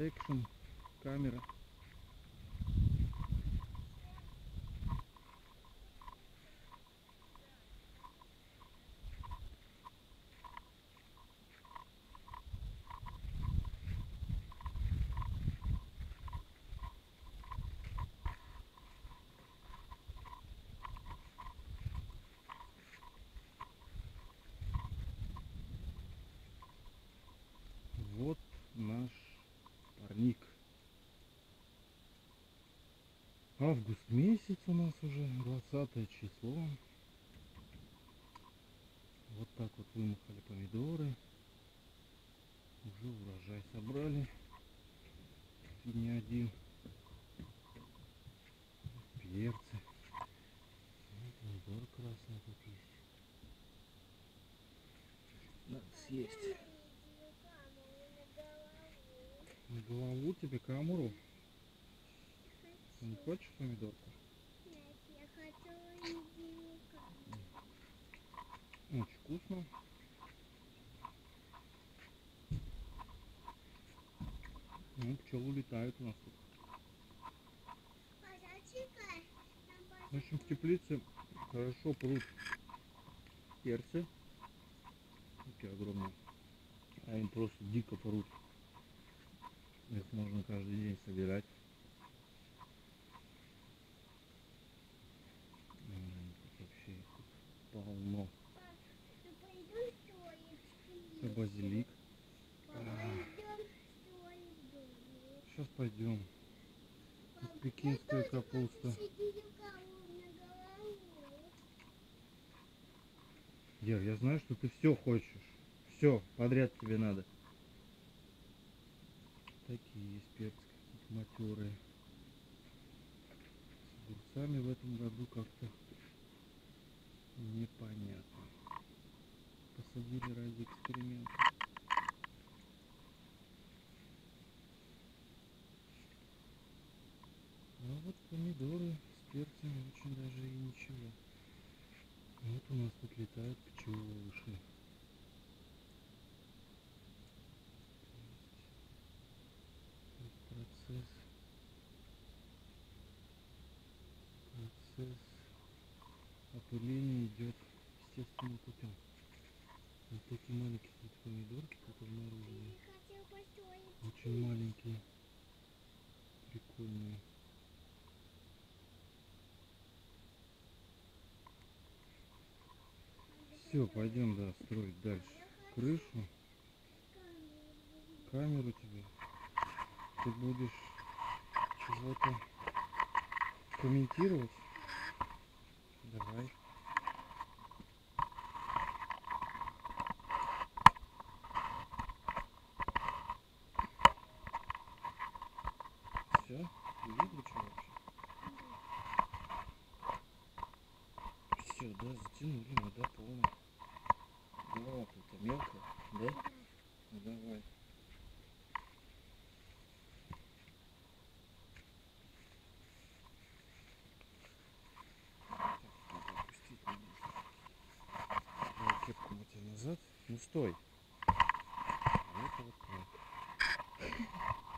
экшен, камера. Вот наш парник. Август месяц у нас уже, 20 число. Вот так вот вымахали помидоры. Уже урожай собрали. И не один. Перцы. Ну, помидоры красные тут есть. Надо съесть. Голову тебе камеру. Ты не хочешь помидорку? Я хочу индюка. Очень вкусно. Ну, пчелы летают у нас тут. В общем, в теплице хорошо прут перцы. Такие огромные. А им просто дико прут. Их можно каждый день собирать. Вообще полно. Это базилик. Сейчас пойдем. Тут пекинская капуста. Дер, я знаю, что ты все хочешь. Все, подряд тебе надо. Такие есть перцы какие-то матерые. С огурцами в этом году как-то непонятно. Посадили ради эксперимента. А вот помидоры с перцами очень даже и ничего. Вот у нас тут летают пчелыши. То опыления идет естественным путем. Вот такие маленькие вот помидорки тут построить. Очень маленькие. Прикольные. Все, пойдем, да, строить дальше. Крышу, камеру тебе. Ты будешь чего-то комментировать? Давай. Все, а? не видно что вообще. Все, да, затянули, ну вода полная. Голова тут мелкая, да? Ну давай. Кепку мы тебе назад. Ну стой. А это вот так.